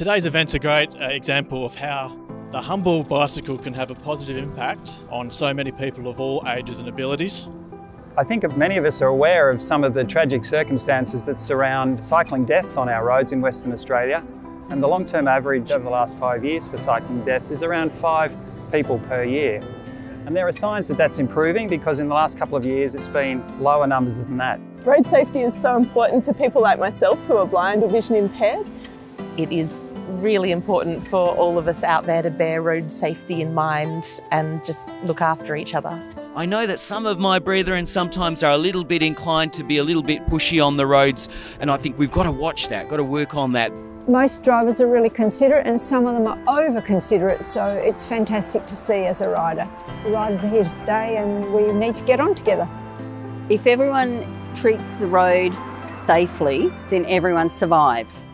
Today's event's a great uh, example of how the humble bicycle can have a positive impact on so many people of all ages and abilities. I think many of us are aware of some of the tragic circumstances that surround cycling deaths on our roads in Western Australia. And the long-term average over the last five years for cycling deaths is around five people per year. And there are signs that that's improving because in the last couple of years it's been lower numbers than that. Road safety is so important to people like myself who are blind or vision impaired. It is really important for all of us out there to bear road safety in mind and just look after each other. I know that some of my brethren sometimes are a little bit inclined to be a little bit pushy on the roads, and I think we've got to watch that, got to work on that. Most drivers are really considerate and some of them are over considerate, so it's fantastic to see as a rider. The riders are here to stay and we need to get on together. If everyone treats the road safely, then everyone survives.